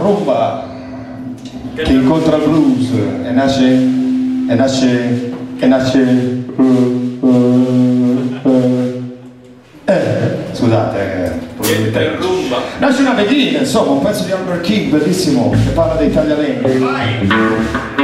rumba che incontra il blues e nasce e nasce e nasce uh, uh, uh, eh, scusate eh, rumba. Nasce una vedina insomma un pezzo di Albert King bellissimo che parla dei taglialenghi vai.